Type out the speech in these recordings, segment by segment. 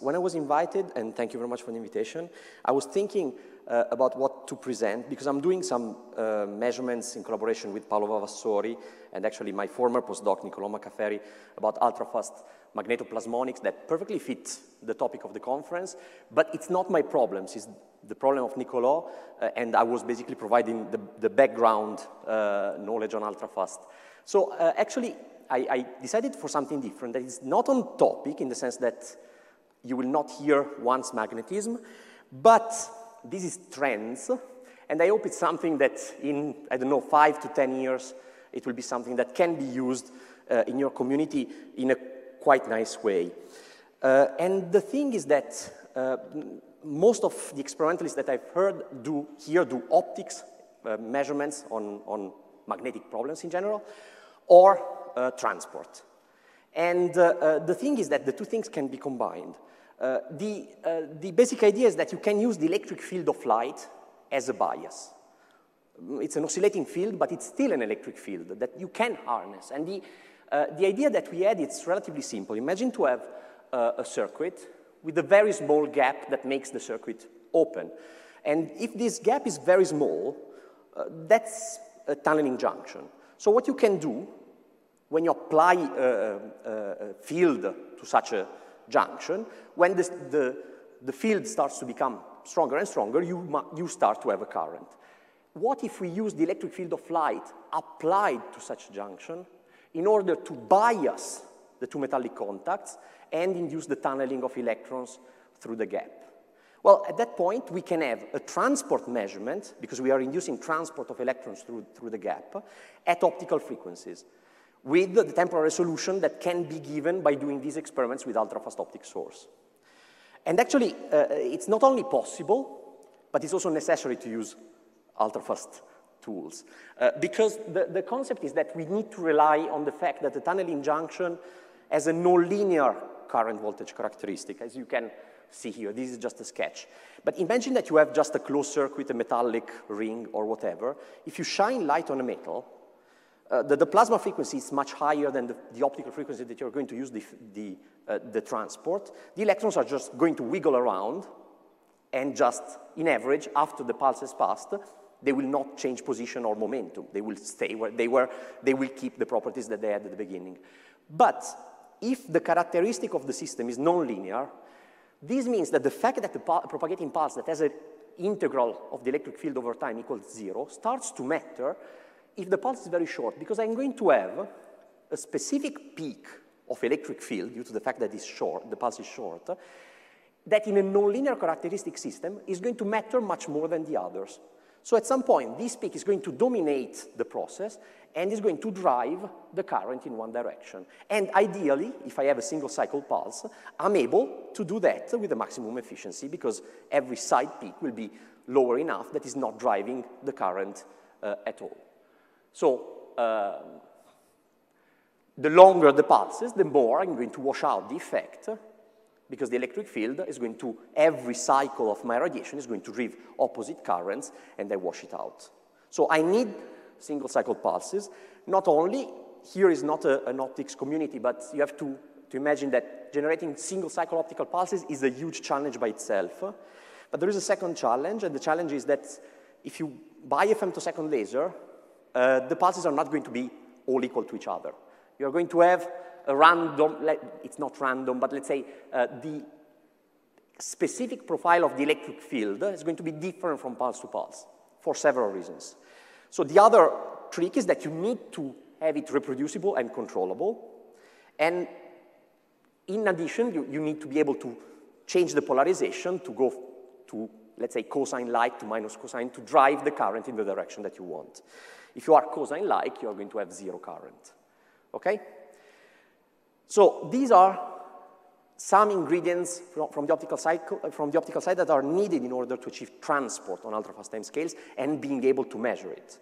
when I was invited, and thank you very much for the invitation, I was thinking uh, about what to present because I'm doing some uh, measurements in collaboration with Paolo Vavassori and actually my former postdoc, Niccolò Maccaferri, about ultrafast magnetoplasmonics that perfectly fit the topic of the conference, but it's not my problem. It's the problem of Niccolò, uh, and I was basically providing the, the background uh, knowledge on ultrafast. So uh, actually, I, I, decided for something different that is not on topic in the sense that you will not hear once magnetism, but this is trends, and I hope it's something that in, I don't know, five to 10 years, it will be something that can be used uh, in your community in a quite nice way. Uh, and the thing is that uh, most of the experimentalists that I've heard do here do optics uh, measurements on, on magnetic problems in general, or uh, transport. And uh, the thing is that the two things can be combined. Uh, the, uh, the basic idea is that you can use the electric field of light as a bias. It's an oscillating field, but it's still an electric field that you can harness. And the, uh, the idea that we had, it's relatively simple. Imagine to have a circuit with a very small gap that makes the circuit open. And if this gap is very small, that's a tunneling junction. So what you can do when you apply a, a, a field to such a junction, when this, the, the field starts to become stronger and stronger, you, you start to have a current. What if we use the electric field of light applied to such junction in order to bias the two metallic contacts and induce the tunneling of electrons through the gap? Well, at that point, we can have a transport measurement, because we are inducing transport of electrons through, through the gap, at optical frequencies with the temporal resolution that can be given by doing these experiments with ultrafast optic source. And actually, uh, it's not only possible, but it's also necessary to use ultrafast tools. Uh, because the, the concept is that we need to rely on the fact that the tunneling junction has a nonlinear current voltage characteristic, as you can see here. This is just a sketch. But imagine that you have just a closed circuit, a metallic ring, or whatever. If you shine light on a metal, uh, the, the, plasma frequency is much higher than the, the, optical frequency that you're going to use the, the, uh, the transport. The electrons are just going to wiggle around and just, in average, after the pulse has passed, they will not change position or momentum. They will stay where they were. They will keep the properties that they had at the beginning. But if the characteristic of the system is nonlinear, this means that the fact that the propagating pulse that has an integral of the electric field over time equals zero starts to matter if the pulse is very short, because I'm going to have a specific peak of electric field due to the fact that it's short, the pulse is short, that in a nonlinear characteristic system is going to matter much more than the others. So at some point, this peak is going to dominate the process and is going to drive the current in one direction. And ideally, if I have a single cycle pulse, I'm able to do that with the maximum efficiency because every side peak will be lower enough that is not driving the current uh, at all. So uh, the longer the pulses, the more I'm going to wash out the effect because the electric field is going to, every cycle of my radiation is going to drive opposite currents and I wash it out. So I need single cycle pulses. Not only, here is not a, an optics community, but you have to, to imagine that generating single cycle optical pulses is a huge challenge by itself. But there is a second challenge, and the challenge is that if you buy a femtosecond laser, uh, the pulses are not going to be all equal to each other. You're going to have a random, it's not random, but let's say uh, the specific profile of the electric field is going to be different from pulse to pulse for several reasons. So the other trick is that you need to have it reproducible and controllable. And in addition, you, you need to be able to change the polarization to go to, let's say, cosine like to minus cosine to drive the current in the direction that you want. If you are cosine-like, you are going to have zero current, okay? So these are some ingredients from, the optical cycle, uh, from the optical side that are needed in order to achieve transport on ultra-fast time scales and being able to measure it.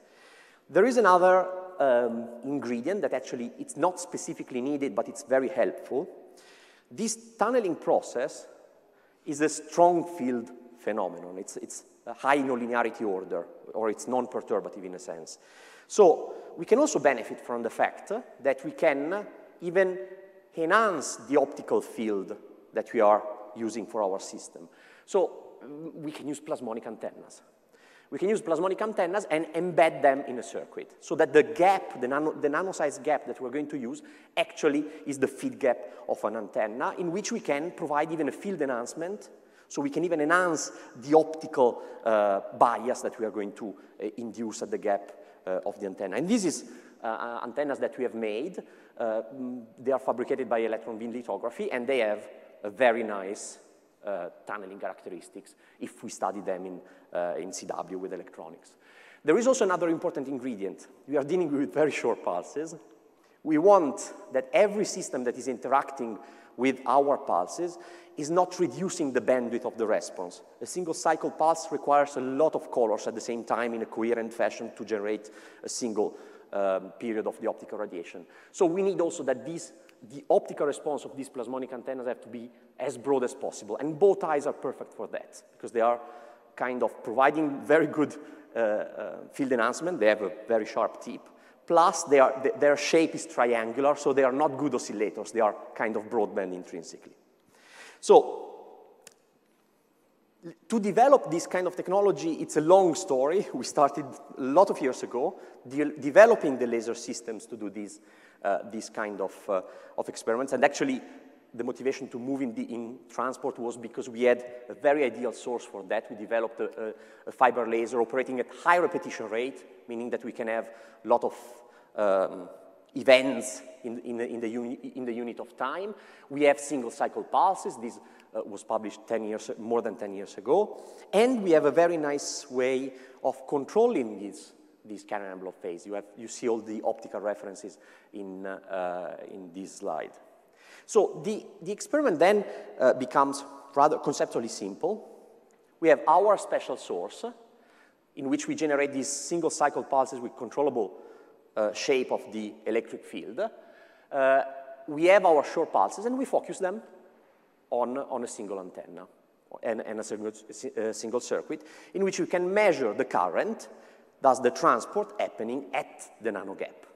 There is another um, ingredient that actually it's not specifically needed, but it's very helpful. This tunneling process is a strong field phenomenon. It's, it's high nonlinearity order, or it's non-perturbative in a sense. So we can also benefit from the fact that we can even enhance the optical field that we are using for our system. So we can use plasmonic antennas. We can use plasmonic antennas and embed them in a circuit so that the gap, the, nano, the nano-sized gap that we're going to use actually is the feed gap of an antenna in which we can provide even a field enhancement so we can even enhance the optical uh, bias that we are going to uh, induce at the gap uh, of the antenna. And this is uh, uh, antennas that we have made. Uh, they are fabricated by electron beam lithography and they have a very nice tunneling characteristics if we study them in, in CW with electronics. There is also another important ingredient. We are dealing with very short pulses. We want that every system that is interacting with our pulses is not reducing the bandwidth of the response. A single cycle pulse requires a lot of colors at the same time in a coherent fashion to generate a single um, period of the optical radiation. So we need also that these the optical response of these plasmonic antennas have to be as broad as possible. And bow ties are perfect for that because they are kind of providing very good uh, uh, field enhancement. They have a very sharp tip. Plus, they are, th their shape is triangular, so they are not good oscillators. They are kind of broadband intrinsically. So, to develop this kind of technology, it's a long story. We started a lot of years ago de developing the laser systems to do this uh, these kind of, uh, of experiments. And actually, the motivation to move in, the, in transport was because we had a very ideal source for that. We developed a, a, a fiber laser operating at high repetition rate, meaning that we can have a lot of um, events in, in, the, in, the uni, in, the, unit of time. We have single cycle pulses. This uh, was published 10 years, more than 10 years ago. And we have a very nice way of controlling these this Carrier envelope phase. You, have, you see all the optical references in, uh, in this slide. So the, the experiment then uh, becomes rather conceptually simple. We have our special source in which we generate these single cycle pulses with controllable uh, shape of the electric field. Uh, we have our short pulses and we focus them on, on a single antenna and, and a, single, a single circuit in which we can measure the current Thus, the transport happening at the nano gap.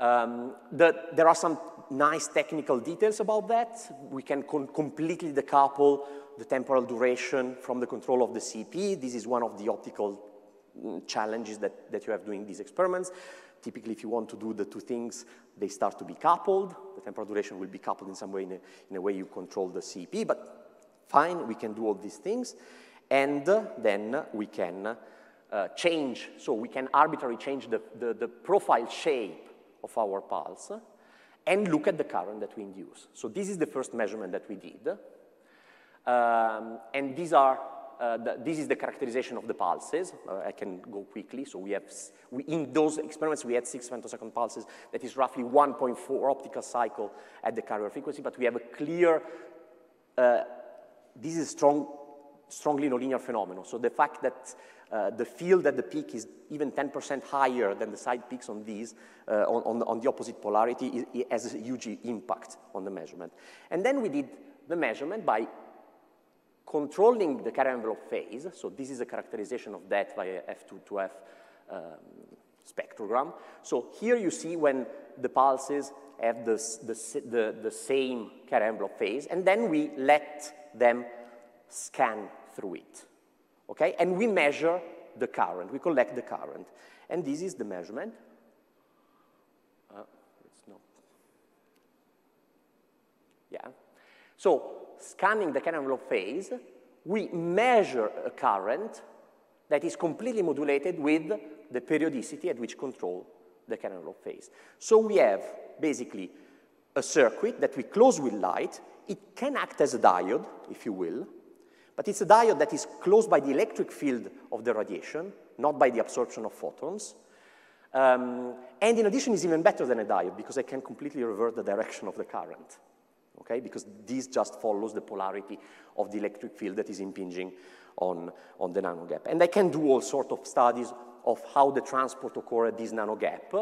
Um, the, there are some nice technical details about that. We can completely decouple the temporal duration from the control of the CEP. This is one of the optical mm, challenges that, that you have doing these experiments. Typically, if you want to do the two things, they start to be coupled. The temporal duration will be coupled in some way, in a, in a way you control the CEP, but fine, we can do all these things. And then we can uh, change, so we can arbitrarily change the, the, the, profile shape of our pulse and look at the current that we induce. So this is the first measurement that we did. Um, and these are, uh, the, this is the characterization of the pulses. Uh, I can go quickly. So we have, we, in those experiments, we had six femtosecond pulses. That is roughly 1.4 optical cycle at the carrier frequency, but we have a clear, uh, this is strong, strongly nonlinear phenomenon. So the fact that uh, the field at the peak is even 10% higher than the side peaks on these, uh, on, on, on, the opposite polarity, it, it has a huge impact on the measurement. And then we did the measurement by controlling the carrier envelope phase. So this is a characterization of that via F2 to F um, spectrogram. So here you see when the pulses have the, the, the, the same carrier envelope phase, and then we let them scan through it okay? And we measure the current, we collect the current. And this is the measurement. Uh, it's not. Yeah. So scanning the carrier envelope phase, we measure a current that is completely modulated with the periodicity at which control the carrier envelope phase. So we have basically a circuit that we close with light. It can act as a diode, if you will, but it's a diode that is closed by the electric field of the radiation, not by the absorption of photons. Um, and in addition, is even better than a diode because I can completely revert the direction of the current, okay? Because this just follows the polarity of the electric field that is impinging on, on the nano gap. And I can do all sorts of studies of how the transport occurs at this nano gap.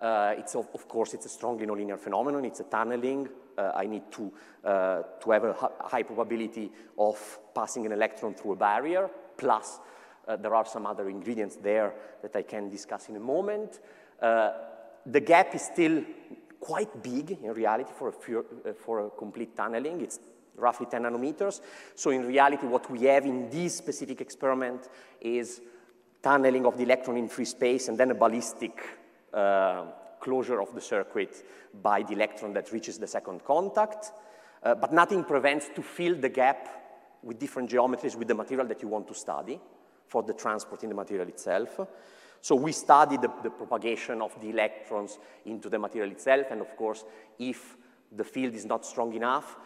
Uh, it's of, of, course, it's a strongly nonlinear phenomenon. It's a tunneling. Uh, I need to, uh, to have a high probability of passing an electron through a barrier, plus uh, there are some other ingredients there that I can discuss in a moment. The gap is still quite big in reality for a, uh, for a complete tunneling. It's roughly 10 nanometers. So in reality, what we have in this specific experiment is tunneling of the electron in free space and then a ballistic uh, closure of the circuit by the electron that reaches the second contact. Uh, but nothing prevents to fill the gap with different geometries with the material that you want to study for the transport in the material itself. So we study the, the, propagation of the electrons into the material itself, and of course, if the field is not strong enough,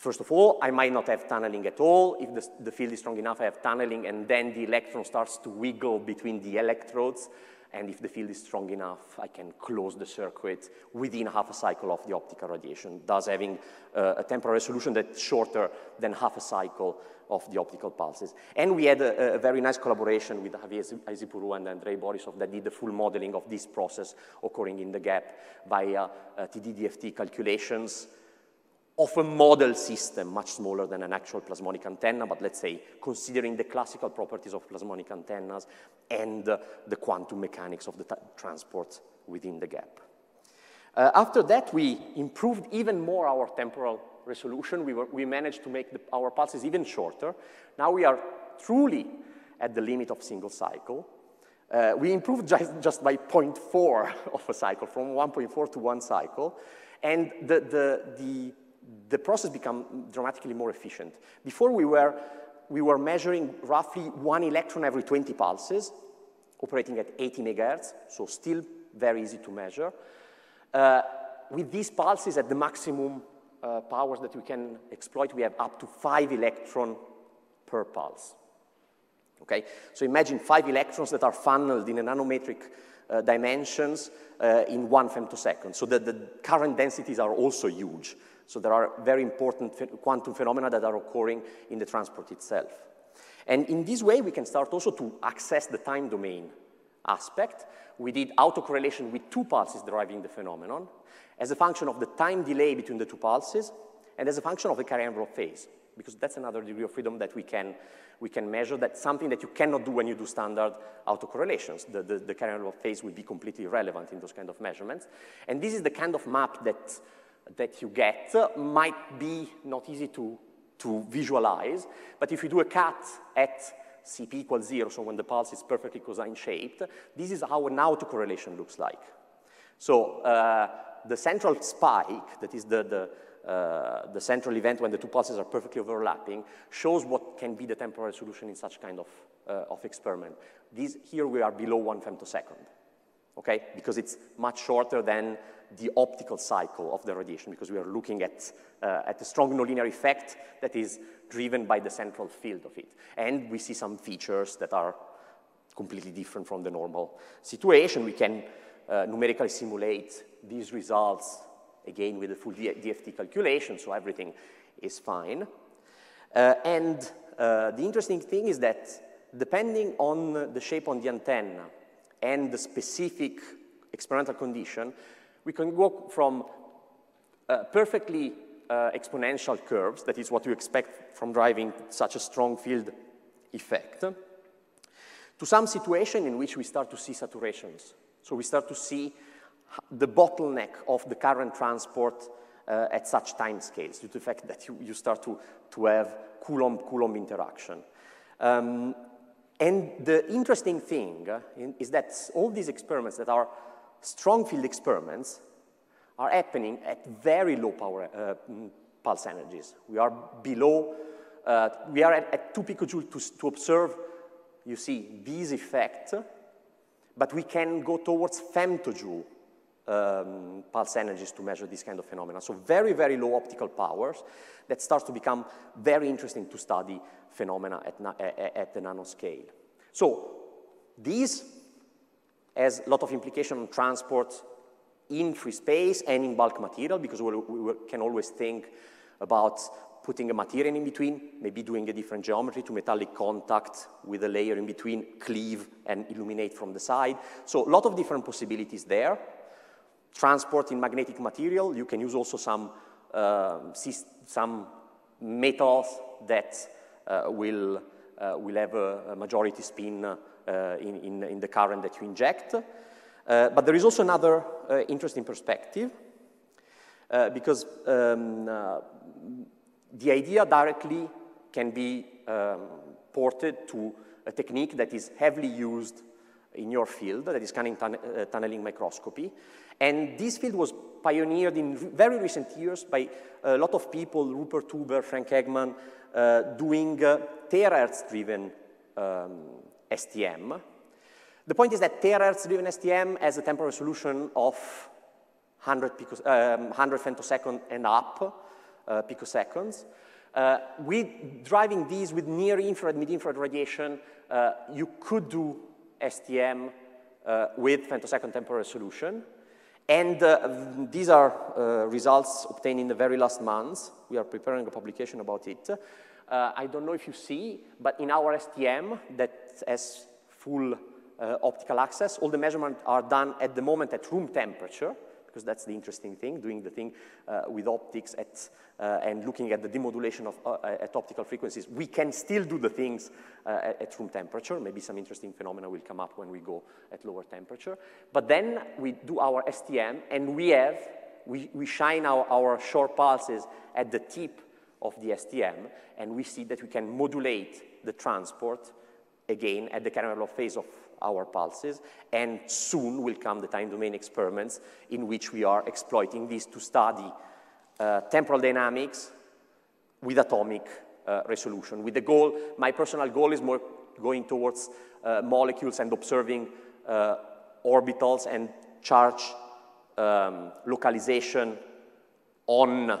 first of all, I might not have tunneling at all. If the, the field is strong enough, I have tunneling, and then the electron starts to wiggle between the electrodes, and if the field is strong enough, I can close the circuit within half a cycle of the optical radiation, thus having uh, a temporal resolution that's shorter than half a cycle of the optical pulses. And we had a, a very nice collaboration with Javier Aizpurua and Andrei Borisov that did the full modeling of this process occurring in the gap via uh, TDDFT calculations of a model system much smaller than an actual plasmonic antenna, but let's say considering the classical properties of plasmonic antennas and uh, the quantum mechanics of the transport within the gap. Uh, after that, we improved even more our temporal resolution. We, were, we managed to make the, our pulses even shorter. Now we are truly at the limit of single cycle. Uh, we improved just, just by 0.4 of a cycle, from 1.4 to one cycle. And the, the, the the process became dramatically more efficient. Before we were, we were measuring roughly one electron every 20 pulses, operating at 80 megahertz, so still very easy to measure. Uh, with these pulses at the maximum uh, powers that we can exploit, we have up to five electron per pulse. Okay, so imagine five electrons that are funneled in a nanometric uh, dimensions uh, in one femtosecond. So that the current densities are also huge. So there are very important quantum phenomena that are occurring in the transport itself. And in this way, we can start also to access the time domain aspect. We did autocorrelation with two pulses deriving the phenomenon as a function of the time delay between the two pulses and as a function of the carrier envelope phase, because that's another degree of freedom that we can, we can measure. That's something that you cannot do when you do standard autocorrelations. The, the, the carrier envelope phase will be completely irrelevant in those kind of measurements. And this is the kind of map that that you get might be not easy to, to visualize, but if you do a cut at CEP equals zero, so when the pulse is perfectly cosine shaped, this is how an autocorrelation looks like. So uh, the central spike, that is the, the, uh, the central event when the two pulses are perfectly overlapping, shows what can be the temporal resolution in such kind of, uh, of experiment. This, here we are below one femtosecond, okay? Because it's much shorter than the optical cycle of the radiation because we are looking at, uh, at a strong nonlinear effect that is driven by the central field of it. And we see some features that are completely different from the normal situation. We can uh, numerically simulate these results again with a full DFT calculation, so everything is fine. Uh, and uh, the interesting thing is that depending on the shape on the antenna and the specific experimental condition, we can go from uh, perfectly uh, exponential curves, that is what you expect from driving such a strong field effect, to some situation in which we start to see saturations. So we start to see the bottleneck of the current transport uh, at such time scales due to the fact that you, you start to, to have Coulomb-Coulomb interaction. Um, and the interesting thing uh, is that all these experiments that are strong field experiments are happening at very low power uh, mm, pulse energies. We are below, uh, we are at, at 2 picojoule to, to observe, you see, this effect, but we can go towards femtojoule um, pulse energies to measure this kind of phenomena. So very, very low optical powers that starts to become very interesting to study phenomena at, at, at the nanoscale. So these has a lot of implication on transport in free space and in bulk material because we, we can always think about putting a material in between, maybe doing a different geometry to metallic contact with a layer in between, cleave and illuminate from the side. So a lot of different possibilities there. Transport in magnetic material, you can use also some, uh, some metals that uh, will, uh, will have a, majority spin in, in, in, the current that you inject. But there is also another interesting perspective because um, the idea directly can be um, ported to a technique that is heavily used in your field, that is scanning tun uh, tunneling microscopy. And this field was pioneered in very recent years by a lot of people, Rupert Huber, Frank Hegmann, uh, doing uh, terahertz-driven um, STM. The point is that terahertz-driven STM has a temporal resolution of 100, picos um, 100 femtosecond and up uh, picoseconds. Uh, with driving these with near-infrared, mid-infrared radiation, uh, you could do STM uh, with femtosecond temporal resolution. And uh, these are uh, results obtained in the very last months. We are preparing a publication about it. Uh, I don't know if you see, but in our STM that has full uh, optical access, all the measurements are done at the moment at room temperature because that's the interesting thing, doing the thing uh, with optics at, uh, and looking at the demodulation of, uh, at optical frequencies. We can still do the things uh, at, room temperature. Maybe some interesting phenomena will come up when we go at lower temperature. But then we do our STM, and we have, we, we shine our, our short pulses at the tip of the STM, and we see that we can modulate the transport again at the kernel phase of our pulses, and soon will come the time domain experiments in which we are exploiting this to study uh, temporal dynamics with atomic uh, resolution. With the goal, my personal goal is more going towards uh, molecules and observing uh, orbitals and charge um, localization on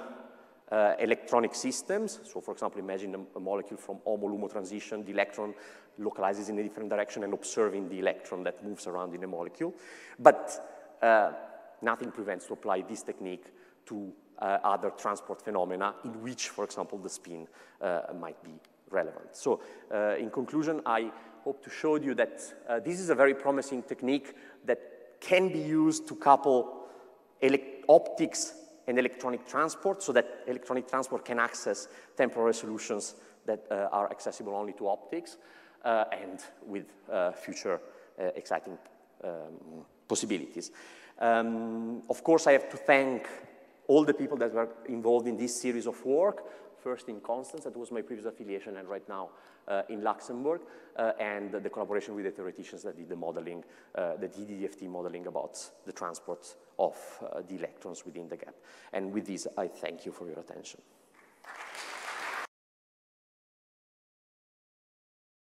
uh, electronic systems. So for example, imagine a, a molecule from HOMO-LUMO transition, the electron localizes in a different direction and observing the electron that moves around in a molecule. But uh, nothing prevents to apply this technique to uh, other transport phenomena in which, for example, the spin uh, might be relevant. So uh, in conclusion, I hope to show you that uh, this is a very promising technique that can be used to couple optics and electronic transport so that electronic transport can access temporal resolutions that uh, are accessible only to optics uh, and with uh, future uh, exciting um, possibilities. Um, of course, I have to thank all the people that were involved in this series of work, first in Konstanz, that was my previous affiliation, and right now uh, in Luxembourg, uh, and the collaboration with the theoreticians that did the modeling, uh, the TDDFT modeling about the transport of the electrons within the gap. And with this, I thank you for your attention.